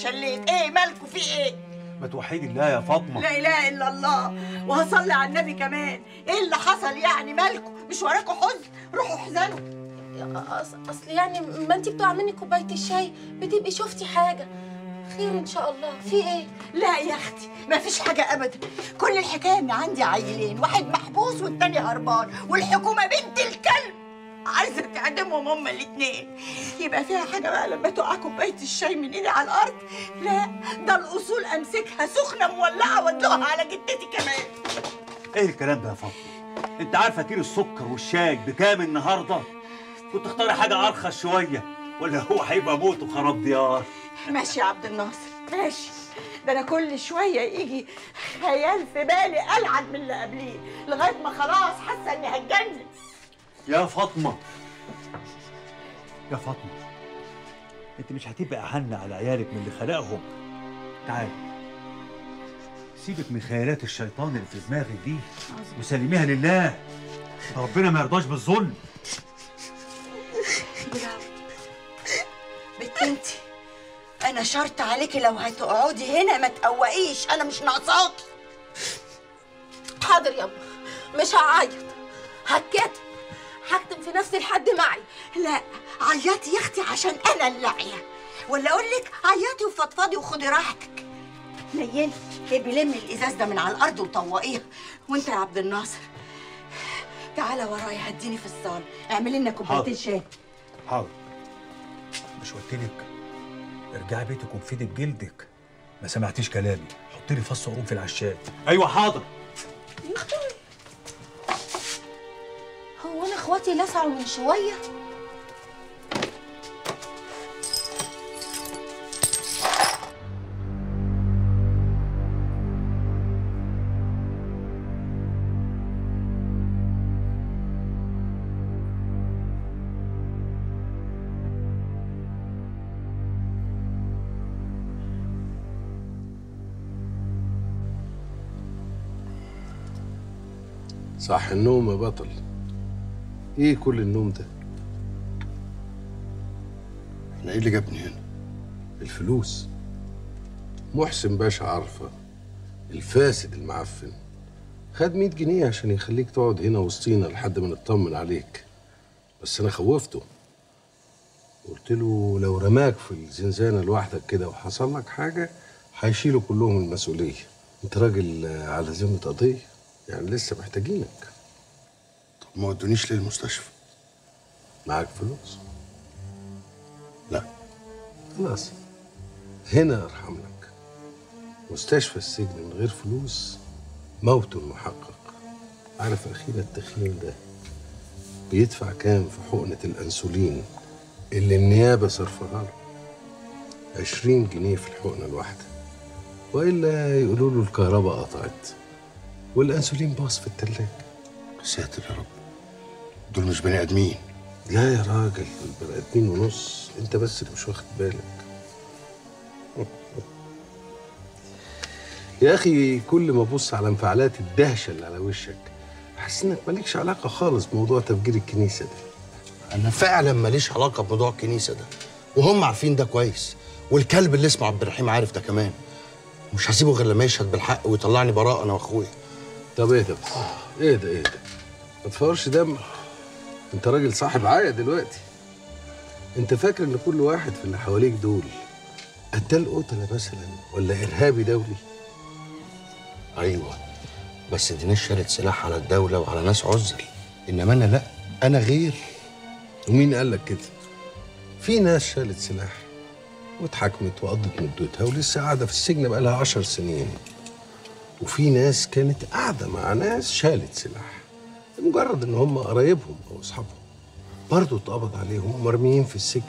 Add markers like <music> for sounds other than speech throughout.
اتشليت. إيه مالكوا في إيه؟ ما توحدي الله يا فاطمة. لا إله إلا الله. وهصلي على النبي كمان. إيه اللي حصل يعني؟ مالكوا؟ مش وراكوا حزن؟ روحوا احزنوا. أص- أصل يعني ما انت بتقع مني كوباية الشاي بتبقي شفتي حاجة. خير إن شاء الله. في إيه؟ لا يا أختي مفيش حاجة ابدا. كل الحكاية إن عندي عيلين واحد محبوس والتاني هربان. والحكومة بنت الكلب. عايزة تعدمهم هما الاتنين. يبقى فيها حاجة بقى لما تقع كوباية الشاي من إيدي على الأرض؟ لا ده الأصول أمسكها سخنة مولعة وادلقها على جدتي كمان. إيه الكلام ده يا فاطمة؟ أنت عارفة كيلو السكر والشاي بكام النهارده؟ كنت تختاري حاجة أرخص شوية ولا هو هيبقى موت وخراب ديار؟ ماشي يا عبد الناصر ماشي. ده أنا كل شوية يجي خيال في بالي ألعن من اللي قبليه لغاية ما خلاص حاسة إني هتجنن. يا فاطمة. يا فاطمة أنت مش هتبقى حن على عيالك من اللي خلقهم. تعالي سيبك من خيالات الشيطان اللي في دماغك دي. وسلميها لله. ربنا ما يرضاش بالظلم. <laughs> انتي أنا شرط عليكي لو هتقعدي هنا ما تقوقيش. أنا مش ناقصاكي. حاضر يابا مش هعيط. هتكتم. هكتم في نفسي لحد معي. لا عيطي يا أختي عشان أنا اللاعيه ولا أقول لك عيطي وفضفضي وخدي راحتك. نيني ابي لمي الإزاز ده من على الأرض وطوقيها. وأنت يا عبد الناصر تعالى ورايا هديني في الصالة. اعملي لنا كوبايتين. شاي. حاضر. مش قلت لك. ارجعي بيتك وانفدي بجلدك ما سمعتيش كلامي. حطي لي فص قرون في العشاء. أيوه حاضر. إخواتي لسعوا من شوية. صح النوم يا بطل. إيه كل النوم ده؟ أنا إيه اللي جابني هنا؟ الفلوس. محسن باشا عارفة. الفاسد المعفن. خد 100 جنيه عشان يخليك تقعد هنا وسطينا لحد ما نطمن عليك. بس أنا خوفته. قلت له لو رماك في الزنزانة لوحدك كده وحصل لك حاجة هيشيلوا كلهم المسؤولية. أنت راجل على ذمة قضية. يعني لسه محتاجينك. ما ودونيش ليه المستشفى معاك فلوس؟ لا. خلاص. هنا أرحم لك. مستشفى السجن من غير فلوس موت محقق. عارف أخيرا التخييم ده؟ بيدفع كام في حقنة الأنسولين اللي النيابة صرفها له؟ عشرين جنيه في الحقنة الواحدة. وإلا يقولوا له الكهرباء قطعت والأنسولين باص في التلاجة. ساتر يا رب. دول مش بني آدمين. لا يا راجل دول بني آدمين ونص. انت بس اللي مش واخد بالك. يا أخي كل ما أبص على انفعالات الدهشة اللي على وشك أحس إنك مالكش علاقة خالص بموضوع تفجير الكنيسة ده. أنا فعلا ماليش علاقة بموضوع الكنيسة ده. وهم عارفين ده كويس. والكلب اللي اسمه عبد الرحيم عارف ده كمان. مش هسيبه غير لما يشهد بالحق ويطلعني براءه أنا وأخويا. طب إيه ده؟ بس إيه ده؟ إيه ده؟ ما تفورش دم. انت راجل صاحب عاية دلوقتي. انت فاكر ان كل واحد في اللي حواليك دول قتال قتلة مثلا ولا إرهابي دولي؟ أيوه بس دي ناس شالت سلاح على الدولة وعلى ناس عزل. إنما أنا لأ أنا غير. ومين قال لك كده؟ في ناس شالت سلاح واتحكمت وقضت مدتها ولسه قاعدة في السجن بقالها عشر سنين. وفي ناس كانت قاعدة مع ناس شالت سلاح. لمجرد إن هم قرايبهم أو أصحابهم. برضه اتقبض عليهم ومرميين في السجن.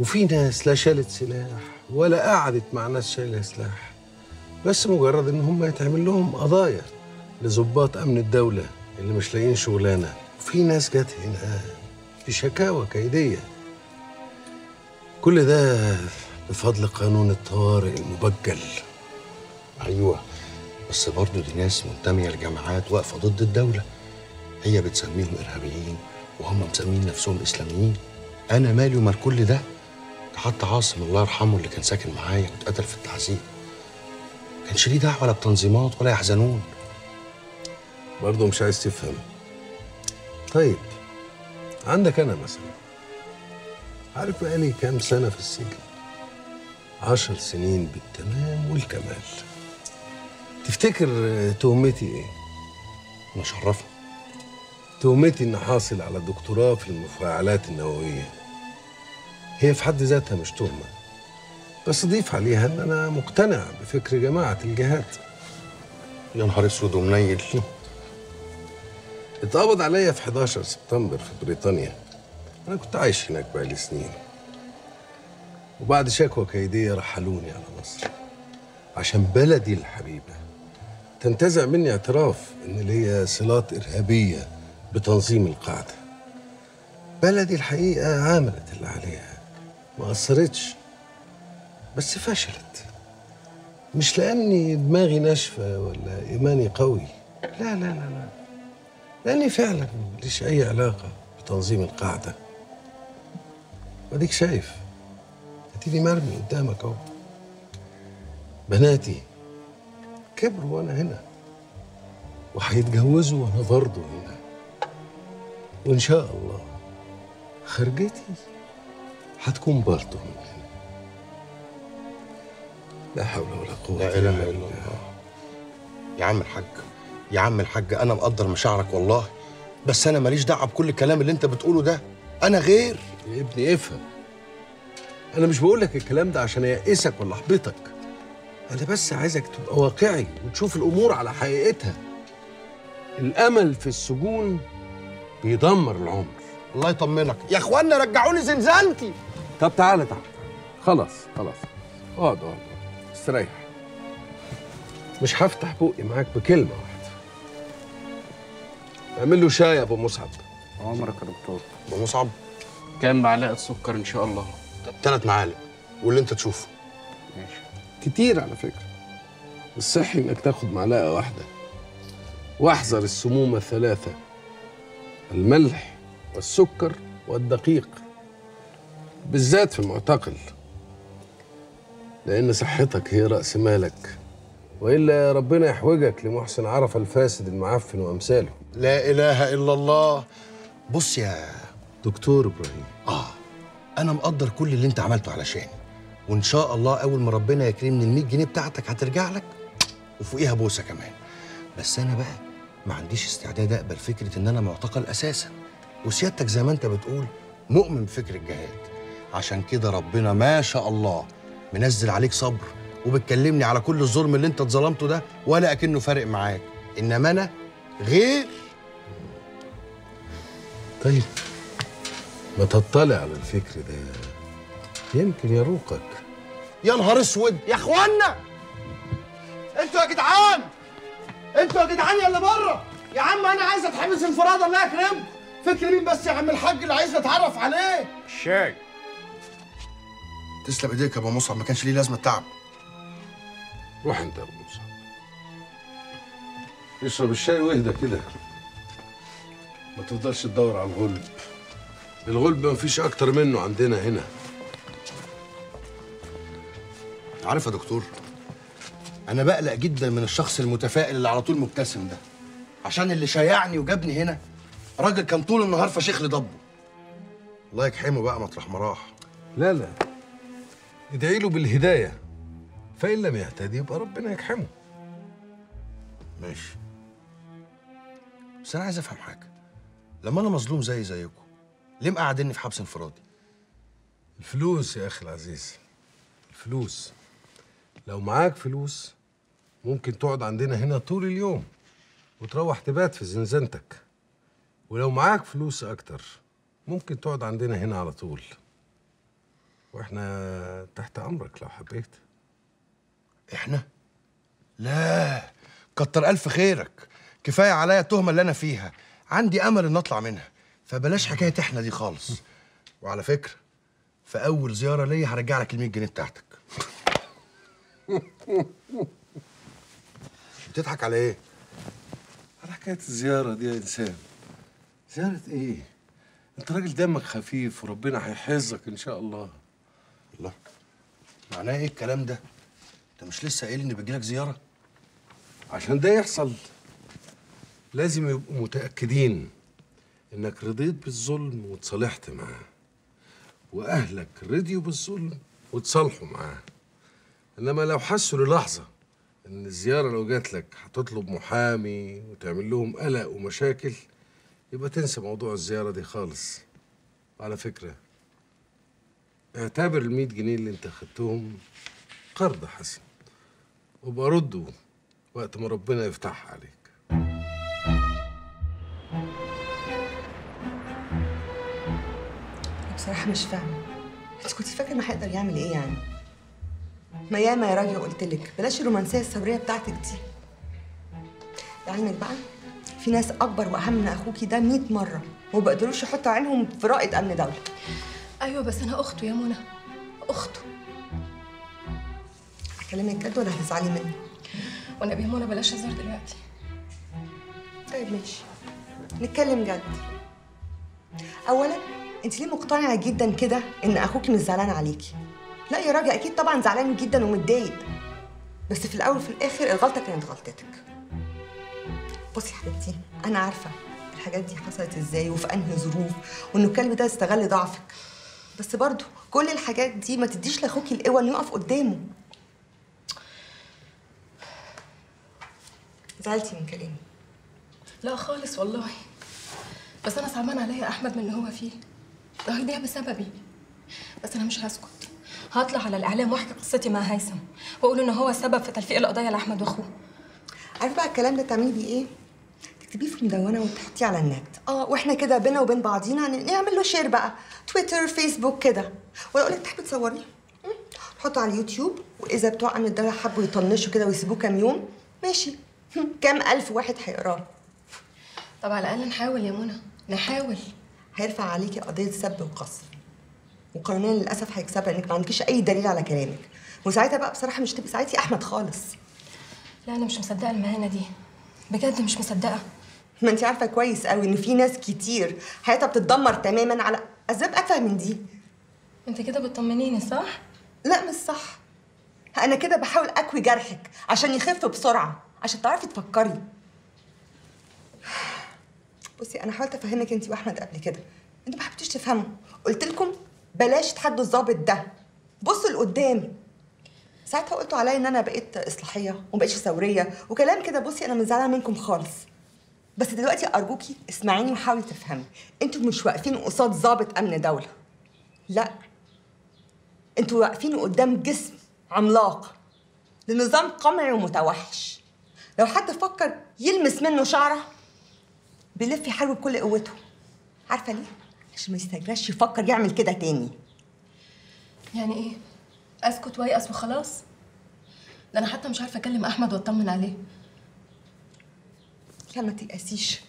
وفي ناس لا شالت سلاح ولا قعدت مع ناس شايلة سلاح. بس مجرد إن هم يتعمل لهم قضايا لضباط أمن الدولة اللي مش لاقيين شغلانة. وفي ناس جت هنا بشكاوى كيدية. كل ده بفضل قانون الطوارئ المبجل. أيوه بس برضه دي ناس منتمية لجماعات واقفة ضد الدولة. هي بتسميهم إرهابيين وهم مسمين نفسهم إسلاميين. أنا مالي ومال كل ده. حتى عاصم الله يرحمه اللي كان ساكن معايا واتقتل في التعذيب. كانش ليه دعوة لا بتنظيمات ولا يحزنون. برضه مش عايز تفهم. طيب عندك أنا مثلا. عارف بقالي كام سنة في السجن؟ عشر سنين بالتمام والكمال. تفتكر تهمتي إيه؟ مشرفه تهمتي إني حاصل على دكتوراه في المفاعلات النووية. هي في حد ذاتها مش تهمة بس ضيف عليها إن أنا مقتنع بفكر جماعة الجهاد يا نهار أسود ومنيل. اتقبض عليا في 11 سبتمبر في بريطانيا. أنا كنت عايش هناك بقالي سنين. وبعد شكوى كيدية رحلوني على مصر. عشان بلدي الحبيبة. تنتزع مني اعتراف إن ليا صلات إرهابية. بتنظيم القاعدة. بلدي الحقيقة عملت اللي عليها ما قصرتش بس فشلت. مش لأني دماغي ناشفة ولا إيماني قوي. لا لا لا لا. لأني فعلا ماليش أي علاقة بتنظيم القاعدة. واديك شايف. اديني مرمي قدامك أهو. بناتي كبروا وأنا هنا. وهيتجوزوا وأنا برضه هنا. وإن شاء الله خرجتي هتكون برضه من هنا. لا حول ولا قوة لا إله إلا الله. يا عم الحاج يا عم الحاج أنا مقدر مشاعرك والله بس أنا ماليش دعوة بكل الكلام اللي أنت بتقوله ده. أنا غير. يا ابني افهم. أنا مش بقول لك الكلام ده عشان يئسك ولا أحبطك. أنا بس عايزك تبقى واقعي وتشوف الأمور على حقيقتها. الأمل في السجون بيدمر العمر. الله يطمنك. يا اخوانا رجعوني زنزانتي. طب تعالى تعالى خلاص خلاص. اقعد اقعد اقعد. استريح. مش هفتح بقي معاك بكلمة واحدة. اعمل له شاي يا أبو مصعب. عمرك يا دكتور. أبو مصعب. كام معلقة سكر إن شاء الله؟ ثلاث معالق. واللي أنت تشوفه. ماشي. كتير على فكرة. الصحي إنك تاخد معلقة واحدة. واحذر السموم الثلاثة. الملح والسكر والدقيق بالذات في المعتقل لأن صحتك هي رأس مالك. وإلا ربنا يحوجك لمحسن عرفة الفاسد المعفن وأمثاله. لا إله إلا الله. بص يا دكتور إبراهيم. آه أنا مقدر كل اللي أنت عملته علشاني. وإن شاء الله أول ما ربنا يكرمني ال 100 جنيه بتاعتك هترجع لك وفوقيها بوسة كمان. بس أنا بقى ما عنديش استعداد أقبل فكرة إن أنا معتقل أساسا. وسيادتك زي ما أنت بتقول مؤمن بفكر الجهاد. عشان كده ربنا ما شاء الله منزل عليك صبر وبتكلمني على كل الظلم اللي أنت اتظلمته ده ولا أكنه فارق معاك. إنما أنا غير. طيب ما تطلع على الفكر ده. يمكن يروقك. يا نهار أسود! يا إخوانا! أنتوا يا جدعان! أنتوا يا جدعان يا اللي بره. يا عم أنا عايز اتحبس انفراد الله يكرمكم فكر مين بس يا عم الحاج اللي عايز اتعرف عليه. الشاي تسلم ايديك يا ابو مصعب ما كانش ليه لازمة التعب. روح انت يا ابو مصعب اشرب الشاي واهدى كده. ما تفضلش تدور على الغلب. الغلب ما فيش أكتر منه عندنا هنا. عارف يا دكتور أنا بقلق جدا من الشخص المتفائل اللي على طول مبتسم ده. عشان اللي شيعني وجابني هنا راجل كان طول النهار فشيخ لي ضبه الله يكحمه بقى مطرح ما راح لا لا. ادعي له بالهداية. فإن لم يهتدي يبقى ربنا يكحمه. ماشي. بس أنا عايز أفهم حاجة. لما أنا مظلوم زي زيكم ليه مقعدني في حبس انفرادي؟ الفلوس يا أخي العزيز. الفلوس. لو معاك فلوس ممكن تقعد عندنا هنا طول اليوم وتروح تبات في زنزانتك. ولو معاك فلوس أكتر ممكن تقعد عندنا هنا على طول. وإحنا تحت أمرك لو حبيت. إحنا؟ لا كتر ألف خيرك. كفاية عليا التهمة اللي أنا فيها. عندي أمل إن أطلع منها. فبلاش حكاية إحنا دي خالص. <laughs> وعلى فكرة في أول زيارة ليا هرجع لك ال 100 جنيه بتاعتك. <laughs> بتضحك على إيه؟ على حكاية الزيارة دي يا إنسان. زيارة إيه؟ أنت راجل دمك خفيف وربنا هيحفظك إن شاء الله. الله. معناه إيه الكلام ده؟ أنت مش لسه قايل إن بيجيلك زيارة؟ عشان ده يحصل. لازم يبقوا متأكدين إنك رضيت بالظلم وتصالحت معاه. وأهلك رضيوا بالظلم وتصالحوا معاه. إنما لو حسوا للحظة إن الزيارة لو جات لك هتطلب محامي وتعمل لهم قلق ومشاكل يبقى تنسى موضوع الزيارة دي خالص. وعلى فكرة اعتبر المية جنيه اللي انت خدتهم قرض حسن وابقى رده وقت ما ربنا يفتحها عليك. بصراحة مش فاهمة. انت كنت فاكرة ما هيقدر يعمل إيه يعني؟ ما ياما يا راجل قلت لك. بلاش الرومانسية الصبرية بتاعتك دي. لعلمك بقى. في ناس أكبر وأهم من أخوكي ده 100 مرة وما بيقدروش يحطوا عينهم في رائد أمن دولة. أيوه بس أنا أخته يا منى. أخته. أكلمك جد ولا هتزعلي مني؟ والنبي يا منى بلاش هزار دلوقتي. طيب ماشي. نتكلم جد اولا أنت ليه مقتنعة جدا كده إن أخوكي مش زعلان عليكي؟ لا يا راجل أكيد طبعا زعلان جدا ومتضايق. بس في الأول وفي الآخر الغلطة كانت غلطتك. بصي يا حبيبتي أنا عارفة الحاجات دي حصلت إزاي وفي أنهي ظروف وان الكلب ده استغل ضعفك. بس برضو كل الحاجات دي ما تديش لاخوكي القوه إنه يقف قدامه. زعلتي من كلامي؟ لا خالص والله. بس أنا صعبان عليا أحمد من اللي هو فيه. ده بسببي. بس أنا مش هسكت. هطلع على الإعلام وأحكي قصتي مع هيثم وأقول ان هو سبب في تلفيق القضية لأحمد وأخوه. عارفه بقى الكلام ده تعملي بيه إيه؟ تكتبيه في مدونة وتحطيه على النت. آه وإحنا كده بينا وبين بعضينا نعمل له share بقى. تويتر فيسبوك كده. ولا أقول لك تحبي تصوريه مم. نحطه على اليوتيوب وإذا بتوع أمن الدولة حبوا يطنشوا كده ويسيبوه كام يوم ماشي. كام ألف واحد هيقراه. طب على الأقل نحاول يا منى نحاول. هيرفع عليكي قضية سب وقذف وقانونيا للأسف هيكسبها انك ما عندكيش أي دليل على كلامك. وساعتها بقى بصراحة مش تبقي ساعتي أحمد خالص. لا أنا مش مصدقة المهانه دي. بجد مش مصدقة. ما انت عارفة كويس قوي إن في ناس كتير حياتها بتتدمر تماما على أسباب اتفه من دي. أنت كده بتطمنيني صح؟ لا مش صح. أنا كده بحاول أكوي جرحك عشان يخف بسرعة عشان تعرفي تفكري. <sighs> بصي أنا حاولت أفهمك انت وأحمد قبل كده. أنتوا ما حبيتوش تفهموا. قلت لكم بلاش تحدوا الظابط ده. بصوا لقدام. ساعتها قلتوا عليا إن أنا بقيت إصلاحية ومبقتش ثورية وكلام كده. بصي أنا مش زعلانه منكم خالص. بس دلوقتي أرجوكي اسمعيني وحاولي تفهمي. أنتوا مش واقفين قصاد ظابط أمن دولة. لا. أنتوا واقفين قدام جسم عملاق لنظام قمعي ومتوحش. لو حد فكر يلمس منه شعره بيلف يحارب بكل قوته. عارفة ليه؟ عشان ما يستجراش يفكر يعمل كده تاني. يعني إيه؟ أسكت ويأس وخلاص؟ ده أنا حتى مش عارفة أكلم أحمد وأطمن عليه. لا ما تيأسيش.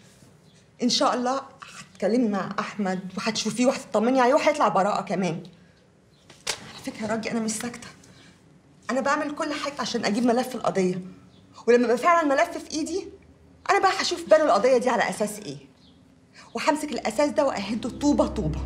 إن شاء الله هتكلمي مع أحمد وهتشوفيه وهتطمني عليه وهيطلع براءة كمان. على فكرة يا راجي أنا مش ساكتة. أنا بعمل كل حاجة عشان أجيب ملف القضية. ولما يبقى فعلا ملف في إيدي أنا بقى هشوف باله القضية دي على أساس إيه. وهمسك الأساس ده وأهده طوبة طوبة.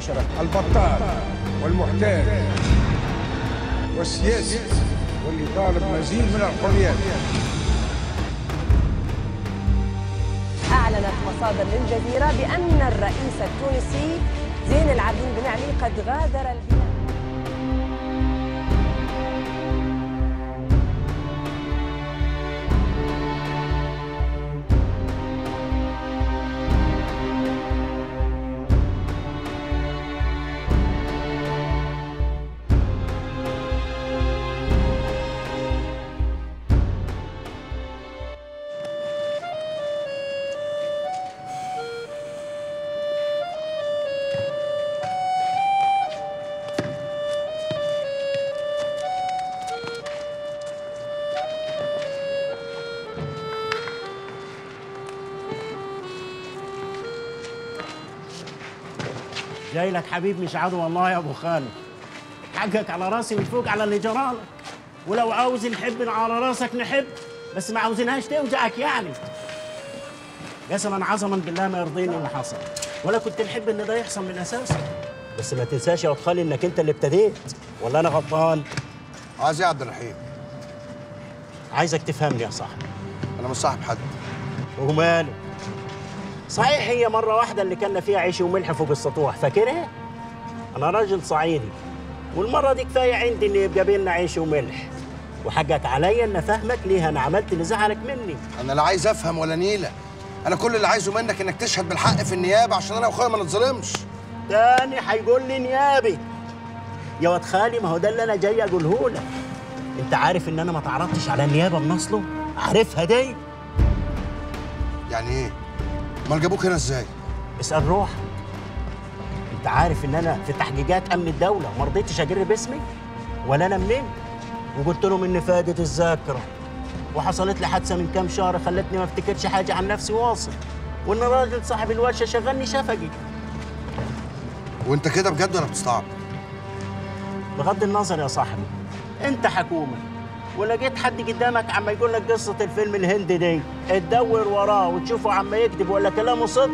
مباشرة. البطال والمحتاج والسياسي واللي طالب مزيد من الحريات. أعلنت مصادر للجزيرة بأن الرئيس التونسي زين العابدين بن علي قد غادر البلاد جاي لك حبيب مش عدو والله يا أبو خالد. حقك على راسي وتفوق على اللي جرالك ولو عاوز نحب على راسك نحب بس ما عاوزينهاش توجعك يعني. قسما عظما بالله ما يرضيني اللي حصل. ولا كنت نحب إن ده يحصل من أساسه. بس ما تنساش يا خالي إنك أنت اللي ابتديت. ولا أنا غلطان؟ عايز يا عبد الرحيم. عايزك تفهمني يا صاحبي. أنا مش صاحب حد. وماله؟ صحيح هي مرة واحدة اللي كنا فيها عيش وملح فوق السطوح فاكرها؟ أنا راجل صعيدي والمرة دي كفاية عندي إن يبقى بينا عيش وملح. وحقك عليا إن أفهمك ليه أنا عملت اللي زعلك مني. أنا لا عايز أفهم ولا نيلة. أنا كل اللي عايزه منك إنك تشهد بالحق في النيابة عشان أنا وأخويا ما نتظلمش. تاني هيقول لي نيابي. يا واد خالي ما هو ده اللي أنا جاي أقوله لك. أنت عارف إن أنا ما تعرضتش على النيابة بنصله؟ عارفها دي؟ يعني إيه؟ أمال جابوك هنا إزاي؟ اسأل روحك أنت عارف إن أنا في تحقيقات أمن الدولة ما رضيتش أجر باسمي؟ ولا أنا منين؟ وقلت لهم إني فاقد الذاكرة. وحصلت لي حادثة من كام شهر خلتني ما أفتكرش حاجة عن نفسي واصل. وإن راجل صاحب الورشه شغلني شفقي. وأنت كده بجد ولا بتستعب بغض النظر يا صاحبي أنت حكومة. ولقيت حد قدامك عم يقول لك قصة الفيلم الهندي دي. تدور وراه وتشوفه عم يكذب ولا كلامه صدق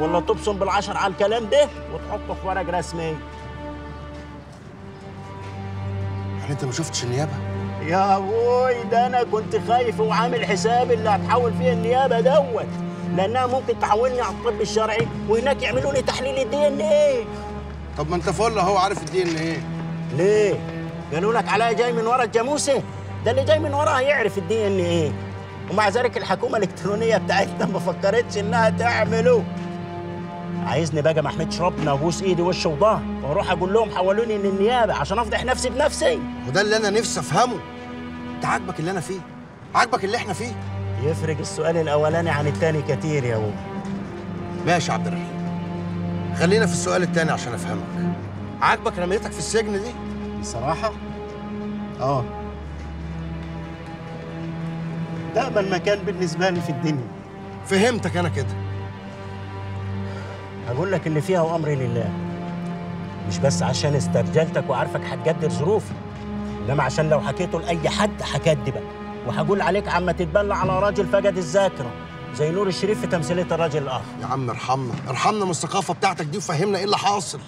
ولا تبصم بالعشر على الكلام ده وتحطه في ورق رسمي. يعني انت ما شفتش النيابة؟ يا أبوي ده أنا كنت خايف وعامل حساب اللي هتحول فيه النيابة دوت. لأنها ممكن تحولني على الطب الشرعي وهناك يعملوا لي تحليل الدي ان إيه طب ما انت فل اهو عارف ال DNA ليه؟ قالوا لك عليا جاي من ورا الجاموسة. ده اللي جاي من وراها يعرف ال DNA. ومع ذلك الحكومة الإلكترونية بتاعتنا ما فكرتش إنها تعمله. عايزني بقى ما احمدش ربنا وابوس إيدي وش وظهر وأروح أقول لهم حولوني للنيابة عشان أفضح نفسي بنفسي. وده اللي أنا نفسي أفهمه. أنت عاجبك اللي أنا فيه؟ عاجبك اللي إحنا فيه؟ يفرق السؤال الأولاني عن الثاني كتير يا أبو. ماشي عبد الرحيم. خلينا في السؤال التاني عشان أفهمك. عاجبك رميتك في السجن دي؟ بصراحة؟ آه. ده مكان بالنسبة لي في الدنيا. فهمتك أنا كده. هقول لك اللي فيها وامري لله. مش بس عشان استرجلتك وعارفك هتقدر ظروفي إنما عشان لو حكيته لأي حد هكدبك وهقول عليك عم تتبلى على راجل فقد الذاكرة زي نور الشريف في تمثيلية الراجل الآخر. يا عم ارحمنا ارحمنا من الثقافة بتاعتك دي وفهمنا إيه اللي حاصل.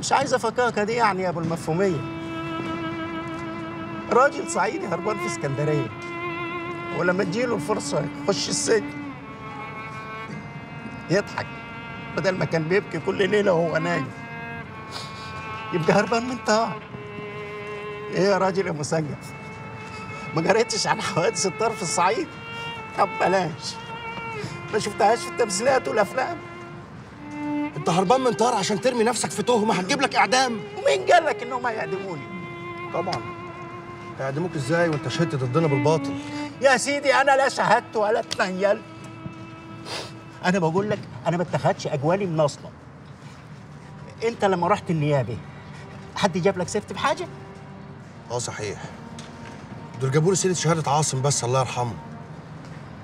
مش عايز افكاكه دي يعني يا أبو المفهومية. راجل صعيدي هربان في اسكندرية. ولما تجيله الفرصة يخش السجن. يضحك. بدل ما كان بيبكي كل ليلة وهو نايم. يبقى هربان من طاعة. إيه يا راجل يا مسجف ما قريتش عن حوادث الطرف الصعيد؟ طب بلاش. ما شفتهاش في التمثيليات والأفلام. أنت هربان من طار عشان ترمي نفسك في تهمه هتجيب لك إعدام. ومين قال لك إنهم هيعدموني؟ طبعا. هيعدموك إزاي وأنت شهدت ضدنا بالباطل؟ يا سيدي أنا لا شهدت ولا اتنيلت أنا بقول لك أنا ما اتخذتش اجوالي من أصلا أنت لما رحت النيابة حد جاب لك سيرتي بحاجة؟ آه صحيح. دول جابوا لي سيرة شهادة عاصم بس الله يرحمه.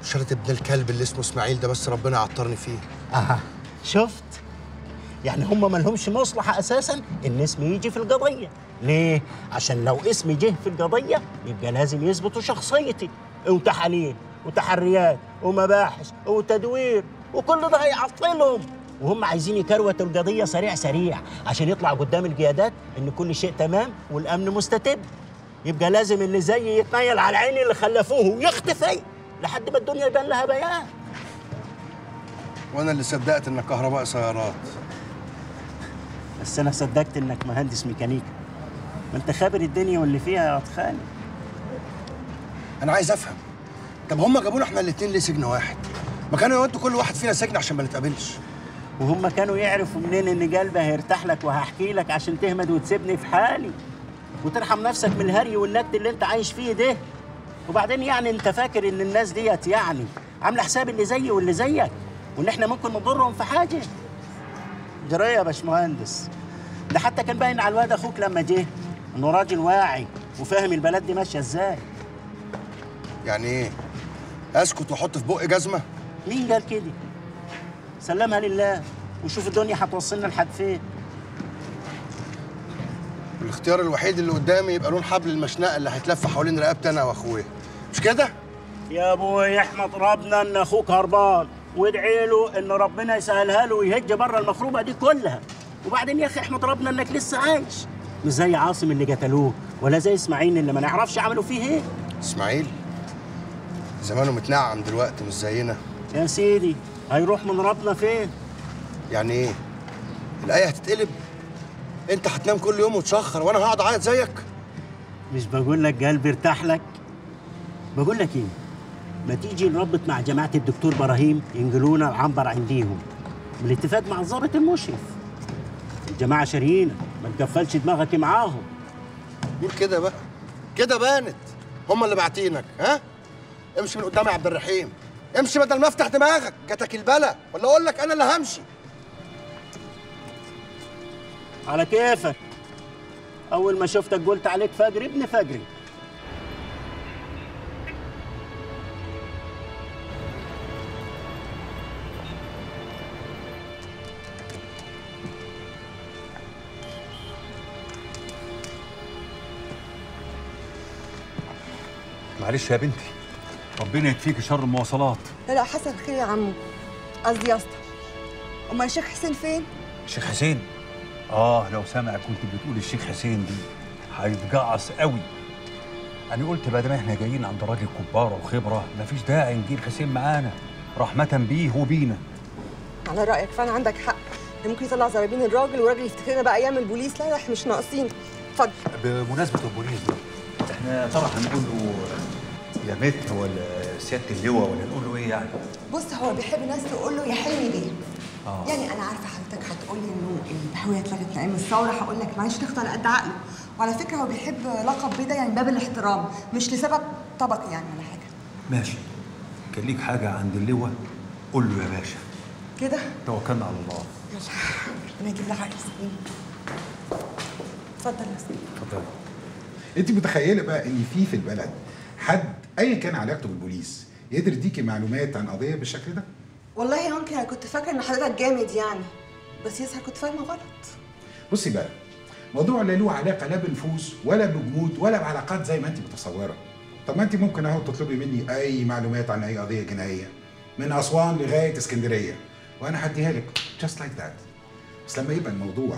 شهادة ابن الكلب اللي اسمه إسماعيل ده بس ربنا يعطرني فيه. أها. شفت؟ يعني هم ما لهمش مصلحة أساسا إن اسمي يجي في القضية. ليه؟ عشان لو اسمي جه في القضية يبقى لازم يثبتوا شخصيتي. وتحاليل وتحريات ومباحث وتدوير وكل ده هيعطلهم. وهم عايزين يكروتوا القضية سريع سريع عشان يطلع قدام القيادات إن كل شيء تمام والأمن مستتب. يبقى لازم اللي زيي يتنيل على العين اللي خلفوه ويختفي لحد ما الدنيا يبان لها بيان. وأنا اللي صدقت انك كهرباء سيارات. بس أنا صدقت إنك مهندس ميكانيكا. ما أنت خابر الدنيا واللي فيها يا خالد أنا عايز أفهم. طب هم جابونا إحنا الاتنين ليه سجن واحد؟ ما كانوا يودوا كل واحد فينا سجن عشان ما نتقابلش. وهم كانوا يعرفوا منين إن قلبي هيرتاح لك وهحكي لك عشان تهمد وتسيبني في حالي. وترحم نفسك من الهري والند اللي أنت عايش فيه ده. وبعدين يعني أنت فاكر إن الناس ديت يعني عاملة حساب اللي زيي واللي زيك وإن إحنا ممكن نضرهم في حاجة. جراية يا باشمهندس. ده حتى كان باين على الواد أخوك لما جه إنه راجل واعي وفاهم البلد دي ماشية إزاي. يعني إيه؟ أسكت وأحط في بقي جزمة؟ مين قال كده؟ سلمها لله وشوف الدنيا هتوصلنا لحد فين. الاختيار الوحيد اللي قدامي يبقى لون حبل المشنقة اللي هيتلف حوالين رقبتي أنا وأخويا. مش كده؟ يا أبوي احمد ربنا إن أخوك هربان وادعي له إن ربنا يسهلها له ويهج بره المخروبة دي كلها. وبعدين يا أخي احمد ربنا إنك لسه عايش. مش زي عاصم اللي قتلوه ولا زي إسماعيل اللي ما نعرفش عملوا فيه إيه. إسماعيل؟ زمانه متنعم دلوقتي مش زينا. يا سيدي هيروح من ربنا فين؟ يعني إيه؟ الآية هتتقلب. أنت هتنام كل يوم وتشخر وأنا هقعد أعيط زيك. مش بقول لك قلبي ارتاح لك. بقول لك إيه؟ ما تيجي نربط مع جماعة الدكتور إبراهيم ينقلونا العنبر عنديهم. بالاتفاق مع الضابط المشرف. الجماعة شاريينك ما تقفلش دماغك معاهم. قول كده بقى. كده بانت. هم اللي باعتينك ها؟ امشي من قدامي يا عبد الرحيم. امشي بدل ما افتح دماغك. جاتك البلا. ولا أقول لك أنا اللي همشي. على كيفك. أول ما شفتك قلت عليك فجر ابن فجري. معلش يا بنتي. ربنا يكفيك شر المواصلات. لا لا حسن خير يا عمو. قصدي يا اسطى أمال الشيخ حسين فين؟ الشيخ حسين؟ آه لو سامع كنت بتقول الشيخ حسين دي هيتجعص قوي. أنا قلت بعد ما إحنا جايين عند راجل كباره وخبرة مفيش داعي نجيب حسين معانا. رحمة بيه وبينا. على رأيك فعلا عندك حق. ده ممكن يطلع زرابين الراجل والراجل يفتكرنا بقى أيام البوليس. لا لا إحنا مش ناقصين. اتفضل. بمناسبة البوليس ده إحنا طبعا هنقول له يا متر ولا سيادة اللواء ولا نقول له إيه يعني؟ بص هو بيحب الناس تقول له يا حلمي بيه آه. يعني أنا عارفة حضرتك هتقول لي إنه الهوية اتلغت من أيام الثورة هقول لك معلش تاخد على قد عقله. وعلى فكرة هو بيحب لقب بيه ده يعني باب الاحترام مش لسبب طبقي يعني ولا حاجة. ماشي. كان ليك حاجة عند اللواء قول له يا باشا. كده؟ توكلنا على الله. يلا ربنا يجيب لها عقل سليم. اتفضل يا سيدي اتفضل. انت متخيلة بقى إن في في البلد حد ايا كان علاقته بالبوليس يقدر يديكي معلومات عن قضية بالشكل ده؟ والله يا ممكن أنا كنت فاكرة إن حضرتك جامد يعني بس يظهر كنت فاهمة غلط. بصي بقى موضوع لا له علاقة لا بنفوذ ولا بجمود ولا بعلاقات زي ما انت متصورة. طب ما انت ممكن أهو تطلبي مني أي معلومات عن أي قضية جنائية من أسوان لغاية إسكندرية وأنا هديها لك just like that. بس لما يبقى الموضوع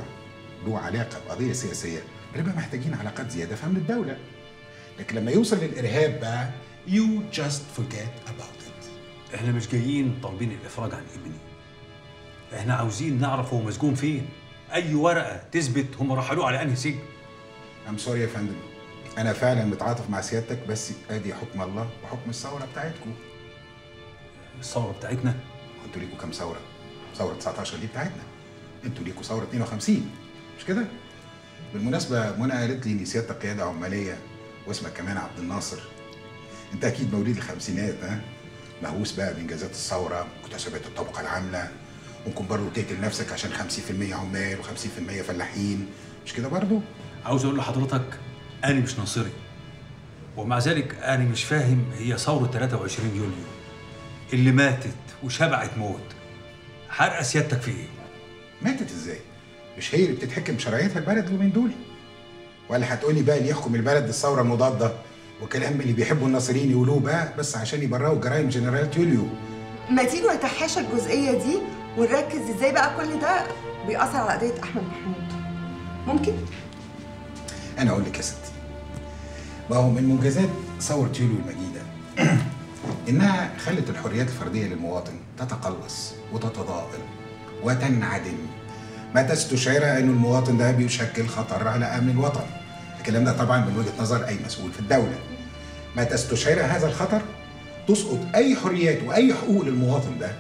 له علاقة بقضية سياسية بنبقى محتاجين علاقات زيادة في امن الدولة لكن لما يوصل للإرهاب بقى you just forget about it. إحنا مش جايين طالبين الإفراج عن ابني. إحنا عاوزين نعرف هو مسجون فين. أي ورقة تثبت هم رحلوه على أنهي سجن. I'm sorry يا فندم. أنا فعلا متعاطف مع سيادتك بس أدي حكم الله وحكم الثورة بتاعتكم الثورة بتاعتنا؟ أنتوا ليكوا كام ثورة؟ ثورة 19 دي بتاعتنا. أنتوا ليكوا ثورة 52 مش كده؟ بالمناسبة منى قالت لي إن سيادتك قيادة عمالية. واسمك كمان عبد الناصر. انت أكيد مواليد الخمسينات ها؟ مهووس بقى بإنجازات الثورة مكتسبات الطبقة العاملة ممكن برضه تقتل نفسك عشان 50% عمال و50% فلاحين. مش كده برضه؟ عاوز أقول لحضرتك أنا مش ناصري. ومع ذلك أنا مش فاهم هي ثورة 23 يوليو اللي ماتت وشبعت موت حرقة سيادتك في إيه؟ ماتت إزاي؟ مش هي اللي بتتحكم بشرعيتها البلد اليومين دول؟ ولا هتقولي بقى اللي يحكم البلد الثورة المضادة وكلام اللي بيحبوا الناصريين يقولوه بقى بس عشان يبرئوا جرائم جنرال يوليو ما تيجوا نتحاشى الجزئية دي ونركز إزاي بقى كل ده بيأثر على قضية أحمد محمود. ممكن؟ أنا أقول لك يا ستي ما هو من منجزات ثورة يوليو المجيدة <clears throat> إنها خلت الحريات الفردية للمواطن تتقلص وتتضاءل وتنعدم. ما تستشعر ان المواطن ده بيشكل خطر على أمن الوطن. الكلام ده طبعا من وجهة نظر أي مسؤول في الدولة. ما تستشعر هذا الخطر؟ تسقط أي حريات وأي حقوق للمواطن ده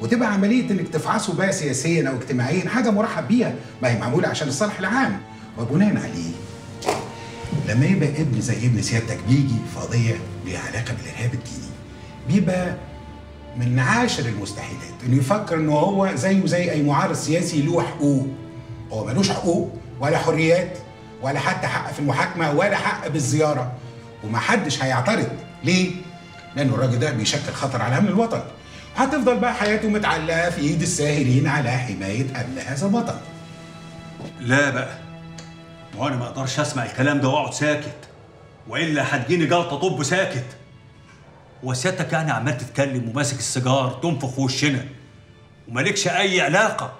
وتبقى عملية إنك تفعصه بقى سياسيا أو اجتماعيا حاجة مرحب بيها. ما هي معمولة عشان الصالح العام. وبناء عليه لما يبقى ابن زي ابن سيادتك بيجي في قضية ليها علاقة بالإرهاب الديني بيبقى من عاشر المستحيلات إنه يفكر إنه هو زيه زي أي معارض سياسي له حقوق. هو ملوش حقوق ولا حريات. ولا حتى حق في المحاكمة ولا حق بالزيارة. ومحدش هيعترض. ليه؟ لأنه الراجل ده بيشكل خطر على أمن الوطن. هتفضل بقى حياته متعلقة في إيد الساهرين على حماية أمن هذا الوطن. لا بقى. ما أنا ما أقدرش أسمع الكلام ده وأقعد ساكت. وإلا هتجيني جلطة طب ساكت. هو سيادتك يعني عمال تتكلم وماسك السيجار تنفخ في وشنا. ومالكش أي علاقة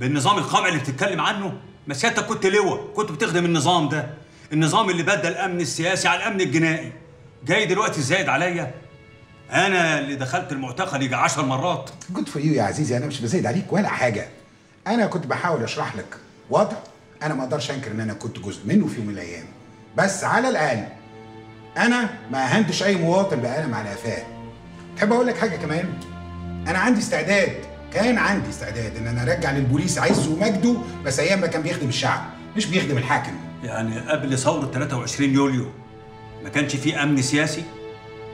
بالنظام القمعي اللي بتتكلم عنه؟ ما سيادتك كنت لواء كنت بتخدم النظام ده. النظام اللي بدل الأمن السياسي على الأمن الجنائي. جاي دلوقتي زايد عليا. أنا اللي دخلت المعتقل يجي عشر مرات. جود فور يا عزيزي أنا مش بزايد عليك ولا حاجة. أنا كنت بحاول أشرح لك. وضع أنا ما أقدرش أنكر إن أنا كنت جزء منه في يوم من الأيام. بس على الأقل أنا ما اهنتش أي مواطن بقلم على قفاه. تحب أقول لك حاجة كمان؟ أنا عندي استعداد. كان عندي استعداد إن أنا أرجع للبوليس. عزه ومجده بس أيام ما كان بيخدم الشعب مش بيخدم الحاكم. يعني قبل ثورة 23 يوليو ما كانش فيه أمن سياسي؟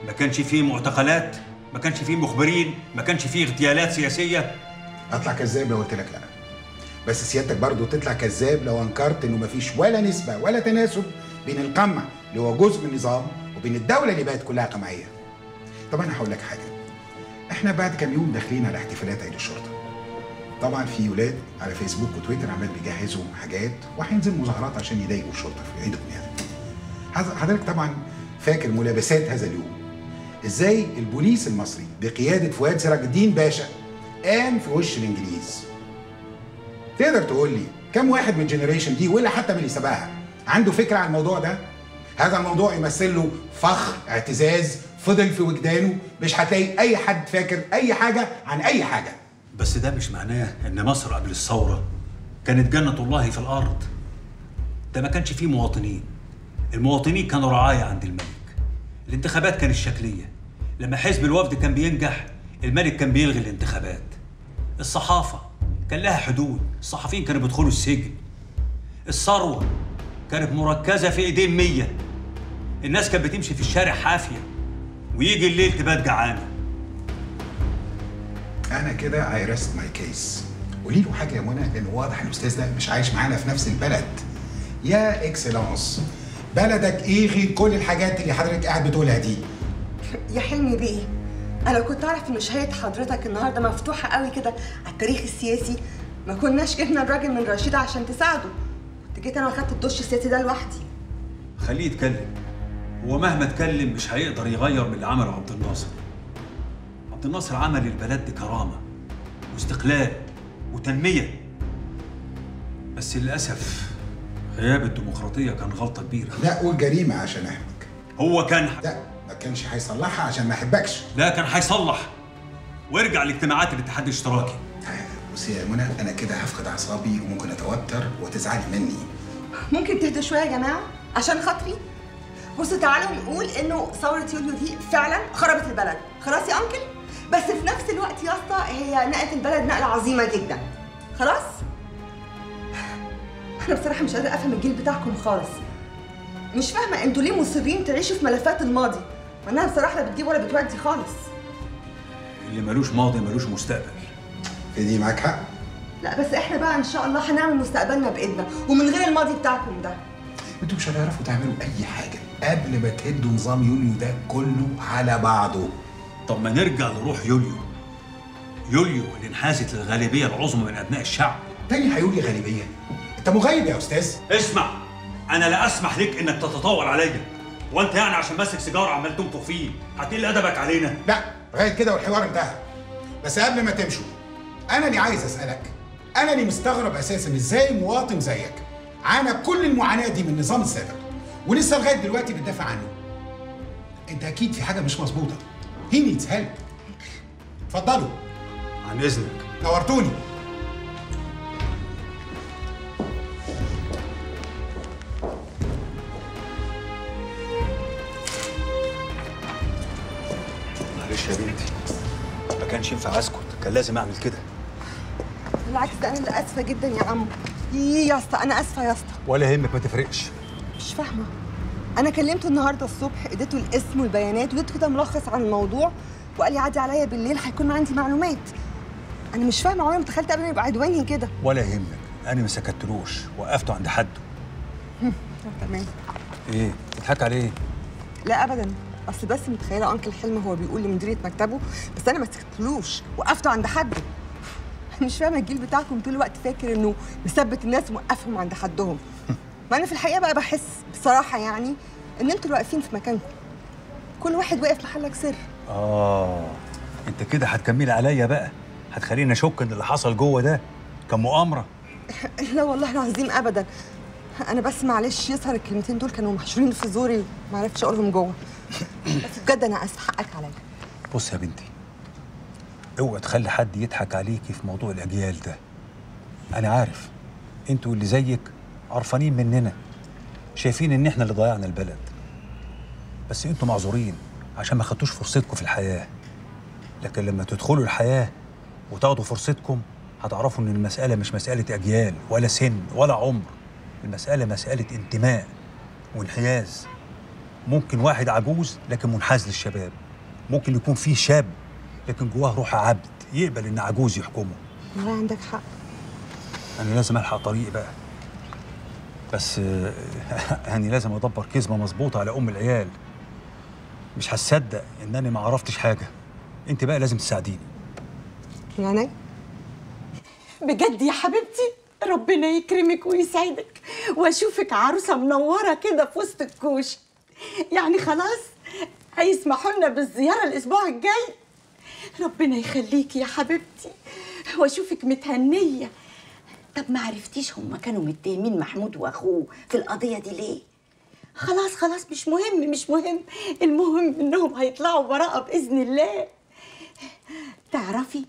ما كانش فيه معتقلات؟ ما كانش فيه مخبرين؟ ما كانش فيه اغتيالات سياسية؟ أطلع كذاب لو قلت لك لا. بس سيادتك برضو تطلع كذاب لو أنكرت إنه مفيش ولا نسبة ولا تناسب بين القمع اللي هو جزء من النظام وبين الدولة اللي بقت كلها قمعية. طب أنا هقول لك حاجة. إحنا بعد كام يوم داخلين على احتفالات عيد الشرطة. طبعا في ولاد على فيسبوك وتويتر عمال بيجهزوا حاجات وهينزل مظاهرات عشان يضايقوا الشرطة في عيدهم يعني حض- حضرتك طبعا فاكر ملابسات هذا اليوم. إزاي البوليس المصري بقيادة فؤاد سراج الدين باشا قام في وش الإنجليز؟ تقدر تقول لي كم واحد من ال generation دي ولا حتى من اللي سبقها عنده فكرة عن الموضوع ده؟ هذا الموضوع يمثل له فخر اعتزاز فضل في وجدانه مش هتلاقي أي حد فاكر أي حاجة عن أي حاجة. بس ده مش معناه إن مصر قبل الثورة كانت جنة الله في الأرض. ده ما كانش فيه مواطنين. المواطنين كانوا رعاية عند الملك. الانتخابات كانت شكلية. لما حزب الوفد كان بينجح الملك كان بيلغي الانتخابات. الصحافة كان لها حدود. الصحفيين كانوا بيدخلوا السجن. الثروة كانت مركزة في إيدين مية. الناس كانت بتمشي في الشارع حافية. ويجي الليل تبات جعانة أنا كده I rest my case قولي له حاجة يا منى لأن واضح ان الأستاذ ده مش عايش معانا في نفس البلد. يا إكسلانس بلدك إيه غير كل الحاجات اللي حضرتك قاعد بتقولها دي؟ يا حلمي بيه أنا كنت أعرف إن شهاده حضرتك النهارده مفتوحة قوي كده على التاريخ السياسي. ما كناش جبنا الراجل من رشيد عشان تساعده. كنت جيت أنا وأخدت الدش السياسي ده لوحدي. خليه يتكلم. هو مهما اتكلم مش هيقدر يغير من اللي عمله عبد الناصر. عبد الناصر عمل للبلد دي كرامة واستقلال وتنمية. بس للأسف غياب الديمقراطية كان غلطة كبيرة. لا قول جريمة عشان أحبك. هو كان لا ما كانش هيصلحها عشان ما أحبكش. لا كان هيصلح. وارجع لاجتماعات الاتحاد الاشتراكي. بصي يا منى أنا كده هفقد أعصابي وممكن أتوتر وتزعلي مني. ممكن تهدوا شوية يا جماعة؟ عشان خاطري؟ بصوا تعالوا نقول إنه ثورة يوليو دي فعلا خربت البلد. خلاص يا أنكل؟ بس في نفس الوقت يا اسطى هي نقلت البلد نقلة عظيمة جدا. خلاص؟ أنا بصراحة مش قادرة أفهم الجيل بتاعكم خالص. مش فاهمة أنتوا ليه مصرين تعيشوا في ملفات الماضي؟ وأنها بصراحة لا بتجيب ولا بتودي خالص. اللي ملوش ماضي ملوش مستقبل. في دي معاك حق؟ لا بس إحنا بقى إن شاء الله هنعمل مستقبلنا بإيدنا ومن غير الماضي بتاعكم ده. أنتوا مش هتعرفوا تعملوا أي حاجة. قبل ما تهدوا نظام يوليو ده كله على بعضه. طب ما نرجع لروح يوليو. يوليو اللي انحازت للغالبية العظمى من أبناء الشعب. تاني هيقول لي غالبية. أنت مغيب يا أستاذ؟ اسمع أنا لا أسمح لك إنك تتطاول عليا. وأنت يعني عشان ماسك سيجارة عمال تنفخ فيه هتقل أدبك علينا. لا لغايه كده والحوار انتهى. بس قبل ما تمشوا أنا اللي عايز أسألك. أنا اللي مستغرب أساسا إزاي مواطن زيك عانى كل المعاناة دي من النظام السابق؟ ولسه لغاية دلوقتي بتدافع عنه. انت أكيد في حاجة مش مظبوطة. هي نيدز هيلب اتفضلوا. عن إذنك. نورتوني. معلش يا بنتي. ما كانش ينفع اسكت. كان لازم اعمل كده. بالعكس ده أنا اللي آسفة جدا يا عم يي يا اسطى أنا آسفة يا اسطى. ولا يهمك ما تفرقش. مش فاهمة. أنا كلمته النهارده الصبح إديته الاسم والبيانات واديته كده ملخص عن الموضوع وقال لي عادي عليا بالليل هيكون عندي معلومات. أنا مش فاهمة عمري ما تخيلت أبدا يبقى عدواني كده. ولا يهمك. أنا ما سكتلوش. وقفته عند حده. تمام. إيه؟ تضحك عليه؟ لا ابدا. أصل بس متخيلة أنكل حلمي هو بيقول لمديريه مكتبه بس أنا ما سكتلوش. وقفته عند حده. مش فاهمة الجيل بتاعكم طول الوقت فاكر إنه مثبت الناس وموقفهم عند حدهم. ما أنا في الحقيقة بقى بحس بصراحة يعني إن أنتوا اللي واقفين في مكانكم. كل واحد واقف محلك سر. آه أنت كده هتكملي عليا بقى. هتخليني أشك إن اللي حصل جوه ده كان مؤامرة. <laughs> لا والله العظيم ابدا. أنا بس معلش يظهر الكلمتين دول كانوا محشورين في زوري ما عرفتش أقولهم جوه. بس بجد أنا اسف حقك عليا. بص يا بنتي اوعى تخلي حد يضحك عليكي في موضوع الأجيال ده. أنا عارف أنتوا اللي زيك عرفانين مننا شايفين إن إحنا اللي ضيعنا البلد. بس أنتوا معذورين عشان ما خدتوش فرصتكم في الحياة. لكن لما تدخلوا الحياة وتاخدوا فرصتكم هتعرفوا إن المسألة مش مسألة أجيال ولا سن ولا عمر. المسألة مسألة انتماء وانحياز. ممكن واحد عجوز لكن منحاز للشباب. ممكن يكون فيه شاب لكن جواه روح عبد يقبل إن عجوز يحكمه. والله عندك حق. أنا لازم ألحق طريقي بقى. بس <laughs> يعني لازم أدبر كذبة مظبوطة على أم العيال. مش هتصدق ان أنا ما عرفتش حاجة. أنت بقى لازم تساعديني. يعني؟ بجد يا حبيبتي ربنا يكرمك ويسعدك وأشوفك عروسة منورة كده في وسط الكوش يعني خلاص هيسمحوا لنا بالزيارة الأسبوع الجاي. ربنا يخليكي يا حبيبتي وأشوفك متهنية. طب ما عرفتيش هما كانوا متهمين محمود وأخوه في القضية دي ليه؟ خلاص خلاص مش مهم مش مهم. المهم إنهم هيطلعوا براءة بإذن الله. تعرفي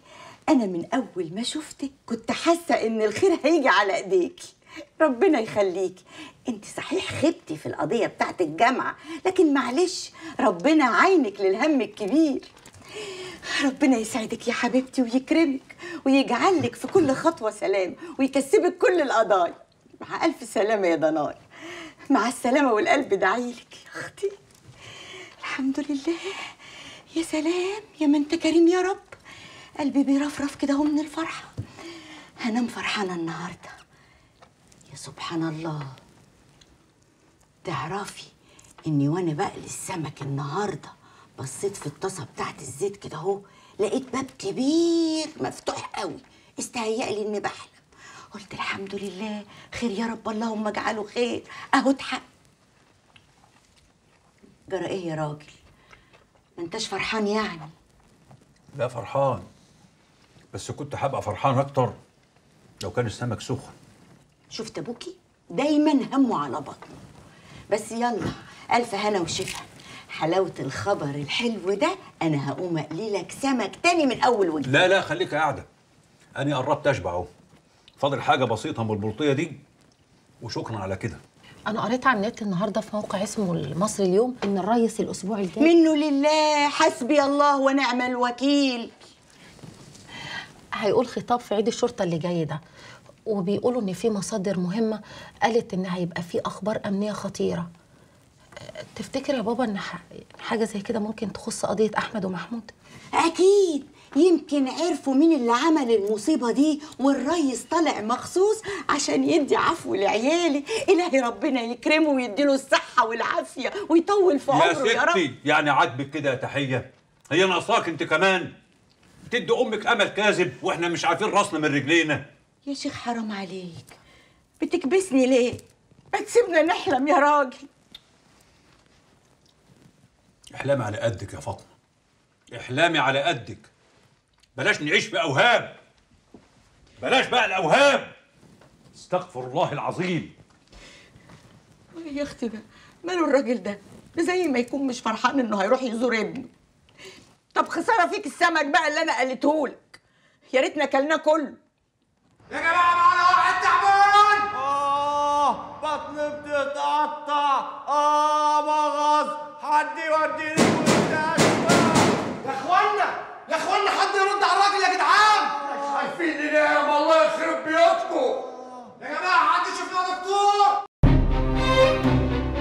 أنا من أول ما شفتك كنت حاسة إن الخير هيجي على ايديكي ربنا يخليكي أنت صحيح خبتي في القضية بتاعت الجامعة لكن معلش ربنا عينك للهم الكبير. ربنا يسعدك يا حبيبتي ويكرمك. ويجعلك في كل خطوة سلام ويكسبك كل القضايا. مع ألف سلامة يا ضناي مع السلامة والقلب دعيلك يا أختي. الحمد لله. يا سلام. يا ما انت كريم يا رب. قلبي بيرفرف كده من الفرحة. هنام فرحانة النهارده. يا سبحان الله. تعرفي إني وأنا بقلي السمك النهارده بصيت في الطاسة بتاعت الزيت كده أهو. لقيت باب كبير مفتوح قوي استهيألي إني بحلم. قلت الحمد لله. خير يا رب اللهم اجعله خير. أهو اتحقق جرى إيه يا راجل؟ ما انتش فرحان يعني؟ لا فرحان بس كنت هبقى فرحان أكتر لو كان السمك سخن. شفت أبوكي؟ دايما همه على بطنه. بس يلا ألف هنا وشفا. حلاوة الخبر الحلو ده أنا هقوم أقلي لك سمك تاني من أول وجديد. لا لا خليك قاعدة. أنا قربت أشبع أهو. فاضل حاجة بسيطة من البلطية دي وشكرا على كده. أنا قريت على النت النهارده في موقع اسمه المصري اليوم إن الريس الأسبوع الجاي منه لله حسبي الله ونعم الوكيل. هيقول خطاب في عيد الشرطة اللي جاي ده وبيقولوا إن في مصادر مهمة قالت إن هيبقى في أخبار أمنية خطيرة. تفتكر يا بابا إن حاجة زي كده ممكن تخص قضية أحمد ومحمود؟ أكيد. يمكن عرفوا مين اللي عمل المصيبة دي والريس طالع مخصوص عشان يدي عفو لعيالي إلهي ربنا يكرمه ويديله الصحة والعافية ويطول في عمره يا يا رب يعني عاجبك كده يا تحية. هي ناقصاك أنت كمان. تدي أمك أمل كاذب وإحنا مش عارفين رأسنا من رجلينا. يا شيخ حرام عليك. بتكبسني ليه؟ ما تسيبنا نحلم يا راجل. إحلامي على قدك يا فاطمة. إحلامي على قدك. بلاش نعيش في اوهام بلاش بقى الأوهام. استغفر الله العظيم. يا أختي ده ماله الراجل ده؟ ده زي ما يكون مش فرحان إنه هيروح يزور ابنه. طب خسارة فيك السمك بقى اللي أنا قلتهولك يا ريتنا كلناه كله. يا جماعة معانا واحد تعبان آه بطني بتتقطع. آه مغص حد يوديني المستشفى يا اخوانا يا اخوانا حد يرد على الراجل يا جدعان؟ مش عارفين ننام الله يخرب بيوتكم. يا جماعة حد يشوف لنا دكتور؟